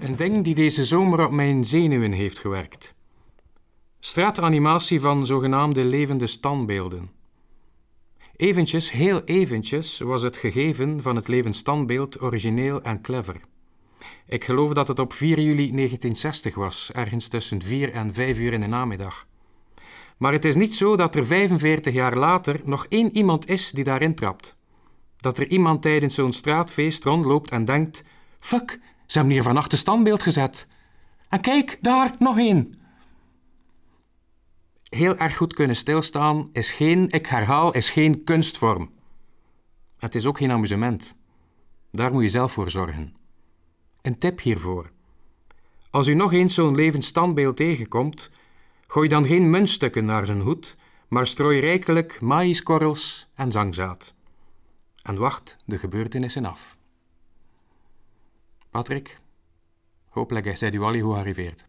Een ding die deze zomer op mijn zenuwen heeft gewerkt. Straatanimatie van zogenaamde levende standbeelden. Eventjes, heel eventjes, was het gegeven van het levend standbeeld origineel en clever. Ik geloof dat het op 4 juli 1960 was, ergens tussen 4 en 5 uur in de namiddag. Maar het is niet zo dat er 45 jaar later nog één iemand is die daarin trapt. Dat er iemand tijdens zo'n straatfeest rondloopt en denkt: Fuck, ze hebben hier vannacht een standbeeld gezet. En kijk, daar nog één. Heel erg goed kunnen stilstaan is geen, ik herhaal, is geen kunstvorm. Het is ook geen amusement. Daar moet je zelf voor zorgen. Een tip hiervoor. Als u nog eens zo'n levend standbeeld tegenkomt, gooi dan geen muntstukken naar zijn hoed, maar strooi rijkelijk maïskorrels en zangzaad. En wacht de gebeurtenissen af. Patrick, hopelijk is hij u al goed gearriveerd.